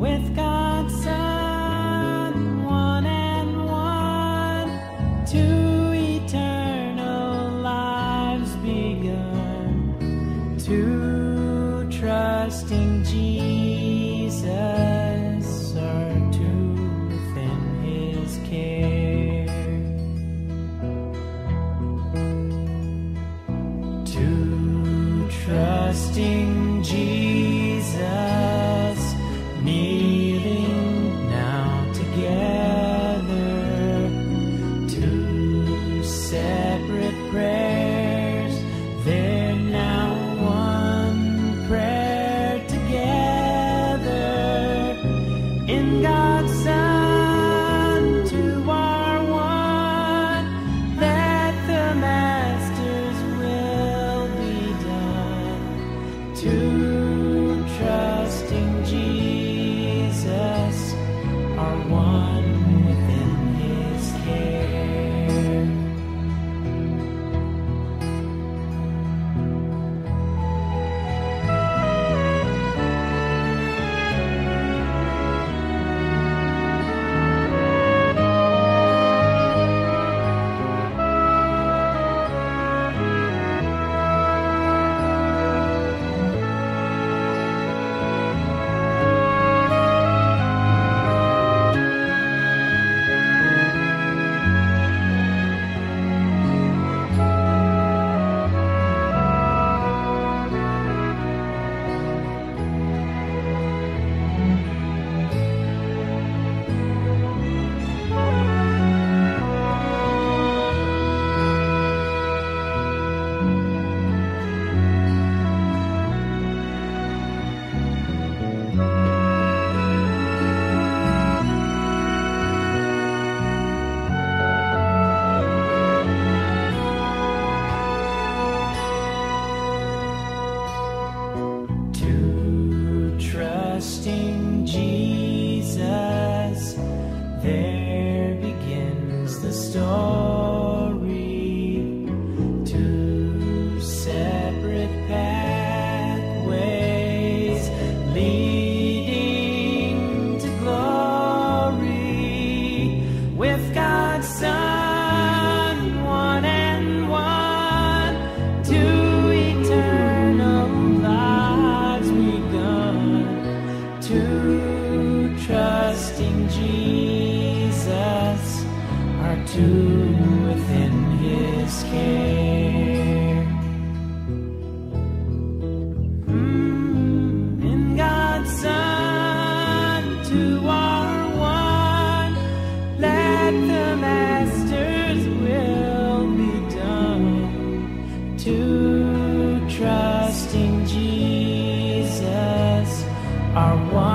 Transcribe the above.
with God's Son, one and one, two eternal lives begun, trusting Jesus are to within His care, trusting Jesus. Two there two within His care. Mm, In God's Son, two are one. Let the Master's will be done. Two trusting Jesus our one.